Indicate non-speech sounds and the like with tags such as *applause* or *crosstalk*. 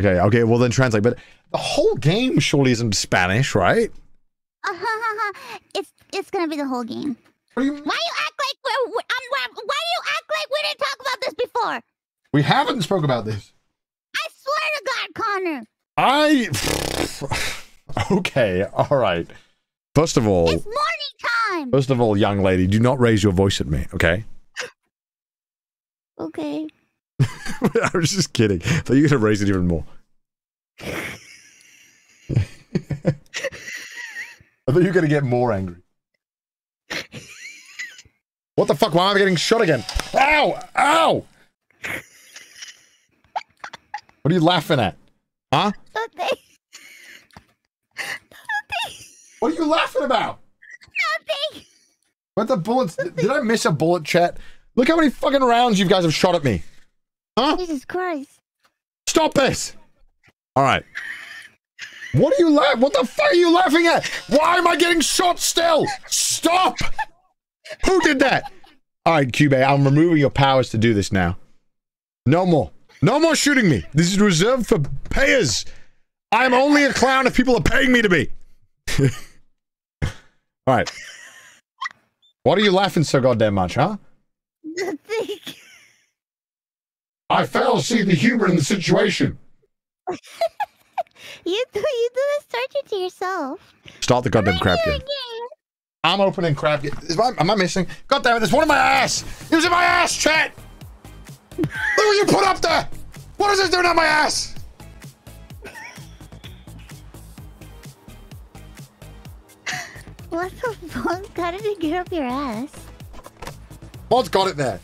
Okay, okay, well then translate. But the whole game surely isn't Spanish, right? Uh, *laughs* it's it's gonna be the whole game. You Why you act like we're, we I'm, why do you act like we didn't talk about this before? We haven't spoke about this. I swear to God, Connor. I *laughs* Okay, all right. First of all, It's morning time. first of all, young lady, do not raise your voice at me, okay? Okay. *laughs* I was just kidding. I thought you were gonna raise it even more. I thought you were gonna get more angry. What the fuck? Why am I getting shot again? Ow! Ow! What are you laughing at? Huh? Nothing. What are you laughing about? Nothing. What the bullets? Did I miss a bullet, chat? Look how many fucking rounds you guys have shot at me. Huh? Jesus Christ. Stop this! All right. What are you laughing? What the fuck are you laughing at? Why am I getting shot still? Stop! Who did that? All right, Cube, I'm removing your powers to do this now. No more. No more shooting me. This is reserved for payers. I'm only a clown if people are paying me to be. *laughs* All right. What are you laughing so goddamn much, huh? Nothing. I fail to see the humor in the situation. *laughs* You do you do this torture to yourself. Start the goddamn crap You're game. I'm opening crap. Is my, am I missing? God damn it, there's one in my ass. It was in my ass, chat. Look what you put up there. What is this doing on my ass? *laughs* What the fuck? How did it get up your ass? What's got it there?